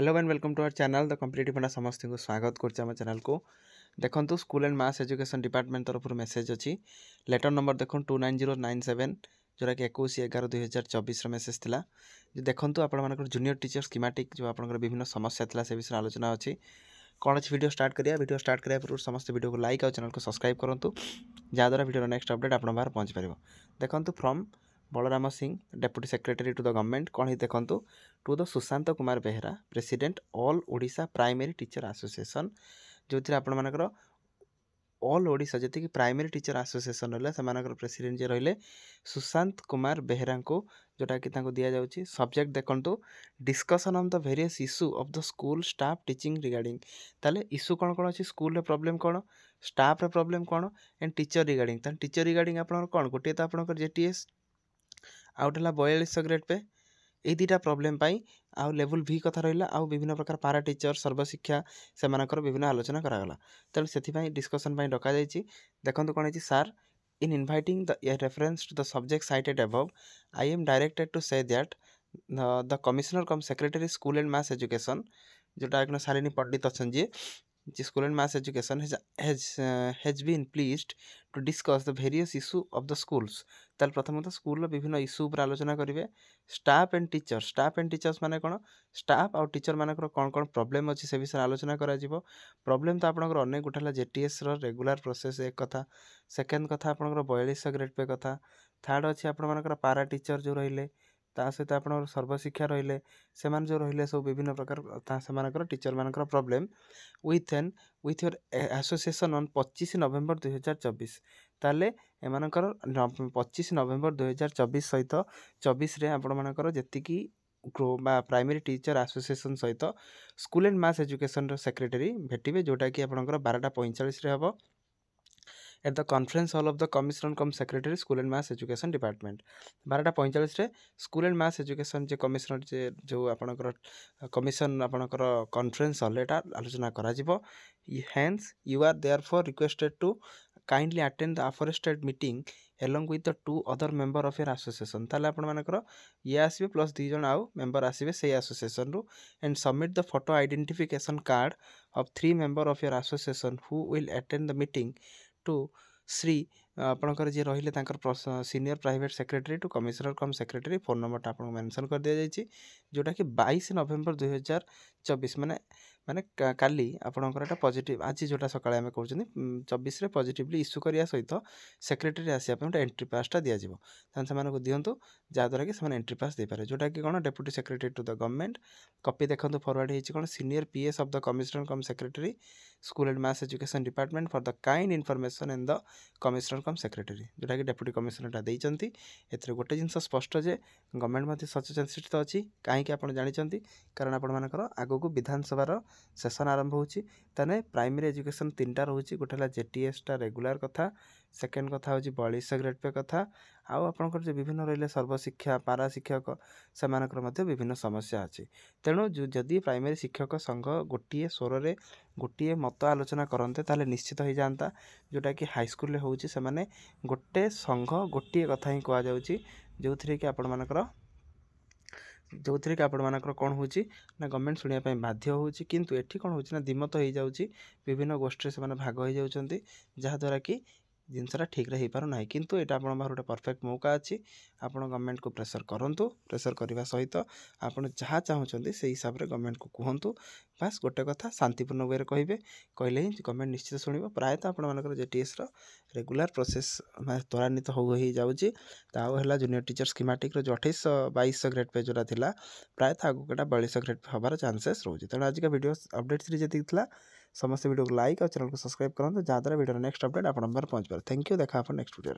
hello and welcome to our channel the competitive Panda সমস্ত স্বাগত করছি আমার চ্যানেলকে দেখুন school and mass education department তরফর মেসেজ অছি লেটর নম্বর দেখুন two nine zero nine seven ଯେଉଁଟାକି ଏକୋଇଶ ଏଗାର ଦୁଇହଜାର ଚବିଶର ମେସେଜ୍ ଥିଲା ଯେ ଦେଖନ୍ତୁ ଆପଣମାନଙ୍କର ଜୁନିୟର ଟିଚର୍ ସ୍କିମାଟିକ୍ ଯେଉଁ ଆପଣଙ୍କର ବିଭିନ୍ନ ସମସ୍ୟା ଥିଲା ସେ ବିଷୟରେ ଆଲୋଚନା ଅଛି କ'ଣ ଅଛି ଭିଡ଼ିଓ ଷ୍ଟାର୍ଟ କରିବା ଭିଡ଼ିଓ ଷ୍ଟାର୍ଟ କରିବା ପୂର୍ବରୁ ସମସ୍ତେ ଭିଡ଼ିଓକୁ ଲାଇକ୍ ଆଉ ଚ୍ୟାନେଲକୁ ସବସ୍କ୍ରାଇବ୍ କରନ୍ତୁ ଯାହାଦ୍ୱାରା ଭିଡ଼ିଓର ନେକ୍ସଟ ଅପଡ଼େଟ୍ ଆପଣଙ୍କ ପାଖରେ ପହଞ୍ଚିପାରିବ ଦେଖନ୍ତୁ from Balaram Singh deputy secretary to the government କ'ଣ ହିଁ ଦେଖନ୍ତୁ to the Sushant Kumar Behera president all Odisha primary teacher association ଯେଉଁଥିରେ ଆପଣମାନଙ୍କର ଅଲ୍ ଓଡ଼ିଶା ଯେତିକି ପ୍ରାଇମେରୀ ଟିଚର ଆସୋସିଏସନ୍ ରହିଲା ସେମାନଙ୍କର ପ୍ରେସିଡେଣ୍ଟ ଯିଏ ରହିଲେ ସୁଶାନ୍ତ କୁମାର ବେହେରାଙ୍କୁ ଯେଉଁଟାକି ତାଙ୍କୁ ଦିଆଯାଉଛି ସବଜେକ୍ଟ ଦେଖନ୍ତୁ discussion of the various issue of the school staff teaching regarding ତାହେଲେ ଇସ୍ୟୁ କ'ଣ କ'ଣ ଅଛି ସ୍କୁଲରେ ପ୍ରୋବ୍ଲେମ୍ କ'ଣ ଷ୍ଟାଫ୍ର ପ୍ରୋବ୍ଲେମ୍ କ'ଣ ଏଣ୍ଡ ଟିଚର ରିଗାର୍ଡ଼ିଂ ତାହେଲେ ଟିଚର ରିଗାର୍ଡ଼ିଂ ଆପଣଙ୍କର କ'ଣ ଗୋଟିଏ ତ ଆପଣଙ୍କର ଜେ ଟି ଏସ୍ আউট হল বয়ালিশশো গ্রেড পে এই দুইটা প্রোবলেম পাই আউ লেভেল ভি কথা রহিলা আউ বিভিন্ন প্রকার পারা টিচর সর্বশিক্ষা সেমানকর বিভিন্ন আলোচনা করাগলা তেমন সেপাই ডিসকসন পাই ডকা যাইছি দেখন্তু কোন হইছি sir in inviting the a reference to the subject cited above i am directed to say that the, the commissioner cum secretary school and mass education जो डायरेक्टर शालिनी पंडित अच्छा जी the school and mass education has has uh, has been pleased to discuss the various issue of the schools তাহলে প্রথমত স্কুলর বিভিন্ন issue উপরে আলোচনা করবে staff and teacher staff and teachers মানে কোণ স্টাফ আউ টিচর মানকর কোণ কোণ প্রোবলেম অছি সে বিষয়ে আলোচনা করা যাব প্রোবলেম তো আপনার অনেক গোটা হল জেটিএস র রেগুলার প্রসেস এক কথা সেকেন্ড কথা আপনার বয়ালিশ গ্রেড পে কথা থার্ড অছি আপনার পারা টিচর যে রহলে ତା ସହିତ ଆପଣଙ୍କର ସର୍ବଶିକ୍ଷା ରହିଲେ ସେମାନେ ଯେଉଁ ରହିଲେ ସବୁ ବିଭିନ୍ନ ପ୍ରକାର ତା ସେମାନଙ୍କର ଟିଚର୍ମାନଙ୍କର problem with an with your association on ପଚିଶ ନଭେମ୍ବର ଦୁଇହଜାର ଚବିଶ ତାହେଲେ ଏମାନଙ୍କର ପଚିଶ ନଭେମ୍ବର ଦୁଇହଜାର ଚବିଶ ସହିତ ଚବିଶରେ ଆପଣମାନଙ୍କର ଯେତିକି ଗ୍ରୋ ବା ପ୍ରାଇମେରୀ ଟିଚର୍ ଆସୋସିଏସନ୍ ସହିତ ସ୍କୁଲ୍ ଆଣ୍ଡ ମାସ୍ ଏଜୁକେସନ୍ର ସେକ୍ରେଟାରୀ ଭେଟିବେ ଯେଉଁଟାକି ଆପଣଙ୍କର ବାରଟା ପଇଁଚାଳିଶରେ ହେବ at the conference hall of the commission cum secretary school and mass education department 12টা 45 রে স্কুল এন্ড ম্যাথ এডুকেশন যে কমিশনার যে যে আপনার কমিশন আপনার কনফরেন্স হল এটা আলোচনা করা যাব hence you are therefore requested to kindly attend the আফরেস্টেড meeting along with the two other member of your association ତାହେଲେ ଆପଣମାନଙ୍କର ଇଏ ଆସିବେ ପ୍ଲସ୍ ଦୁଇ ଜଣ ଆଉ ମେମ୍ବର ଆସିବେ ସେଇ ଆସୋସିଏସନ୍ରୁ and submit the photo identification card of three member of your association who will attend the meeting to Shri ଆପଣଙ୍କର ଯିଏ ରହିଲେ ତାଙ୍କର senior private secretary to commissioner cum secretary phone ନମ୍ବରଟା ଆପଣଙ୍କୁ ମେନସନ୍ କରିଦିଆଯାଇଛି ଯେଉଁଟାକି ବାଇଶ ନଭେମ୍ବର ଦୁଇହଜାର ଚବିଶ ମାନେ ମାନେ କାଲି ଆପଣଙ୍କର ଏଇଟା ପଜିଟିଭ୍ ଆଜି ଯେଉଁଟା ସକାଳେ ଆମେ କହୁଛନ୍ତି ଚବିଶରେ ପଜିଟିଭ୍ଲି ଇସ୍ୟୁ କରିବା ସହିତ ସେକ୍ରେଟେରୀ ଆସିବା ପାଇଁ ଗୋଟେ ଏଣ୍ଟ୍ରି ପାସ୍ଟା ଦିଆଯିବ ତାହେଲେ ସେମାନଙ୍କୁ ଦିଅନ୍ତୁ ଯାହାଦ୍ୱାରା କି ସେମାନେ ଏଣ୍ଟ୍ରି ପାସ୍ ଦେଇପାରିବେ ଯେଉଁଟାକି କ'ଣ deputy secretary to the government copy ଦେଖନ୍ତୁ ଫରୱାର୍ଡ଼ ହେଇଛି କ'ଣ senior P S of the commissioner cum secretary school and mass education department for the kind information in the commissioner cum secretary ଯେଉଁଟାକି deputy କମିଶନରଟା ଦେଇଛନ୍ତି ଏଥିରେ ଗୋଟେ ଜିନିଷ ସ୍ପଷ୍ଟ ଯେ ଗଭର୍ଣ୍ଣମେଣ୍ଟ ମଧ୍ୟ ସଚେତନ ସୃଷ୍ଟି ଅଛି କାହିଁକି ଆପଣ ଜାଣିଛନ୍ତି କାରଣ ଆପଣମାନଙ୍କର ଆଗକୁ ବିଧାନସଭାର ସେସନ୍ ଆରମ୍ଭ ହେଉଛି ତାହେଲେ ପ୍ରାଇମେରୀ ଏଜୁକେସନ୍ ତିନିଟା ରହୁଛି ଗୋଟେ ହେଲା ଜେ ଟି ଏସ୍ଟା ରେଗୁଲାର କଥା ସେକେଣ୍ଡ କଥା ହେଉଛି ବୟାଳିଶ ଗ୍ରେଡ୍ ପେ କଥା ଆଉ ଆପଣଙ୍କର ଯେ ବିଭିନ୍ନ ରହିଲେ ସର୍ବଶିକ୍ଷା ପାରା ଶିକ୍ଷକ ସେମାନଙ୍କର ମଧ୍ୟ ବିଭିନ୍ନ ସମସ୍ୟା ଅଛି ତେଣୁ ଯଦି ପ୍ରାଇମେରୀ ଶିକ୍ଷକ ସଂଘ ଗୋଟିଏ ସ୍ୱରରେ ଗୋଟିଏ ମତ ଆଲୋଚନା କରନ୍ତେ ତାହେଲେ ନିଶ୍ଚିତ ହୋଇଯାଆନ୍ତା ଯେଉଁଟାକି ହାଇସ୍କୁଲରେ ହେଉଛି ସେମାନେ ଗୋଟେ ସଂଘ ଗୋଟିଏ କଥା ହିଁ କୁହାଯାଉଛି ଯେଉଁଥିରେ କି ଆପଣମାନଙ୍କର ଯେଉଁଥିରେ କି ଆପଣମାନଙ୍କର କ'ଣ ହେଉଛି ନା ଗଭର୍ଣ୍ଣମେଣ୍ଟ ଶୁଣିବା ପାଇଁ ବାଧ୍ୟ ହେଉଛି କିନ୍ତୁ ଏଠି କ'ଣ ହେଉଛି ନା ଦ୍ୱିମତ ହୋଇଯାଉଛି ବିଭିନ୍ନ ଗୋଷ୍ଠୀରେ ସେମାନେ ଭାଗ ହୋଇଯାଉଛନ୍ତି ଯାହାଦ୍ୱାରା କି ଜିନିଷଟା ଠିକ୍ରେ ହେଇପାରୁନାହିଁ କିନ୍ତୁ ଏଇଟା ଆପଣଙ୍କ ପାଖରେ ଗୋଟେ ପରଫେକ୍ଟ ମୌକା ଅଛି ଆପଣ ଗଭର୍ଣ୍ଣମେଣ୍ଟକୁ ପ୍ରେସର୍ କରନ୍ତୁ ପ୍ରେସର୍ କରିବା ସହିତ ଆପଣ ଯାହା ଚାହୁଁଛନ୍ତି ସେଇ ହିସାବରେ ଗଭର୍ଣ୍ଣମେଣ୍ଟକୁ କୁହନ୍ତୁ ବାସ୍ ଗୋଟେ କଥା ଶାନ୍ତିପୂର୍ଣ୍ଣ ୱେରେ କହିବେ କହିଲେ ହିଁ ଗଭର୍ଣ୍ଣମେଣ୍ଟ ନିଶ୍ଚିତ ଶୁଣିବ ପ୍ରାୟତଃ ଆପଣମାନଙ୍କର ଜେଟିଏସ୍ର ରେଗୁଲାର ପ୍ରୋସେସ୍ ତ୍ୱରାନ୍ୱିତ ହଉ ହେଇଯାଉଛି ତା ଆଉ ହେଲା ଜୁନିୟର ଟିଚର୍ ସ୍କିମାଟିକ୍ର ଯେଉଁ ଅଠେଇଶହ ବାଇଶଶହ ଗ୍ରେଡ୍ ପେ ଯେଉଁଟା ଥିଲା ପ୍ରାୟତଃ ଆଗକୁ ଏଇଟା ବୟାଳିଶହ ଗ୍ରେଡ୍ ହେବାର ଚାନ୍ସେସ୍ ରହୁଛି ତେଣୁ ଆଜିକା ଭିଡ଼ିଓ ଅପଡ଼େଟ୍ ସିରିଜ୍ ଯେତିକି ଥିଲା समस्त भिडियो को लाइक और चैनल को सब्सक्राइब करते जहाँ द्वारा भिडियो नेक्स्ट अपडेट आप पहुंच पारे थैंक यू देखा आप नेक्स्ट भिडियो